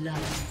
Blood.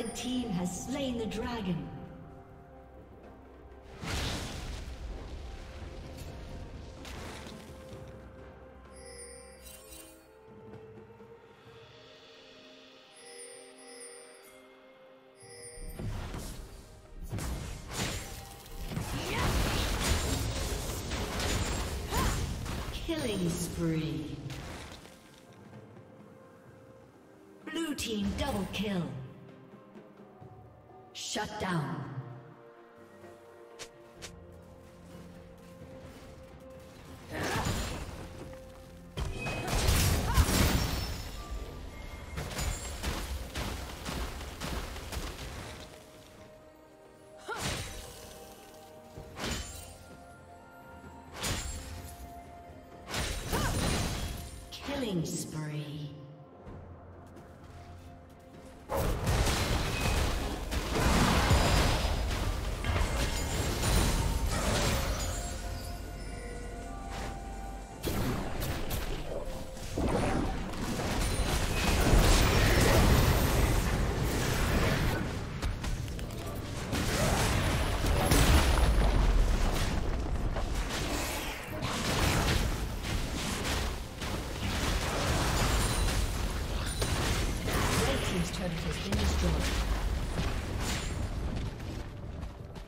Red team has slain the dragon. Killing spree. Blue team double kill. Shut down.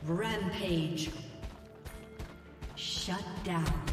Rampage. Shut down.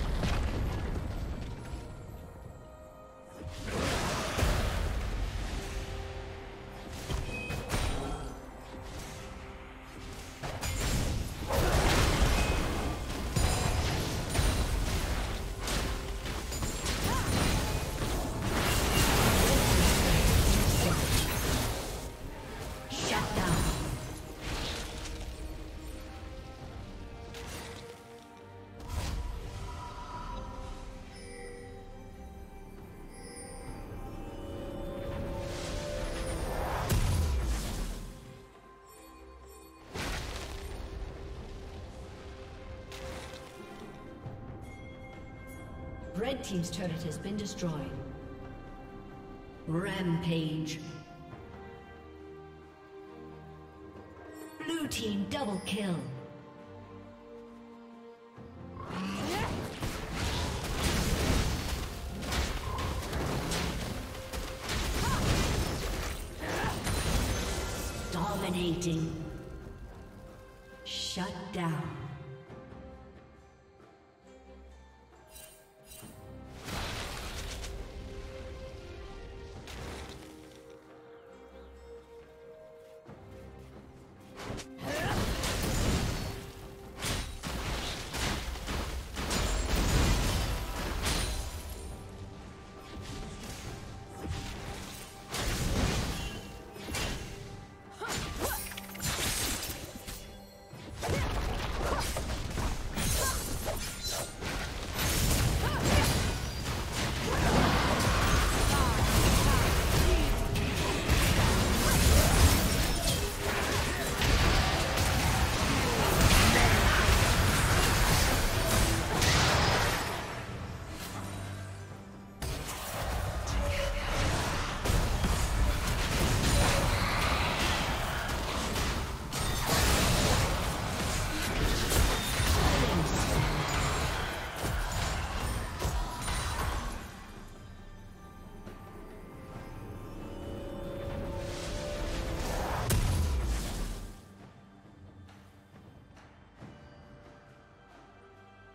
Red Team's turret has been destroyed. Rampage. Blue Team double kill. Dominating. Shut down.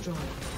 destroyed.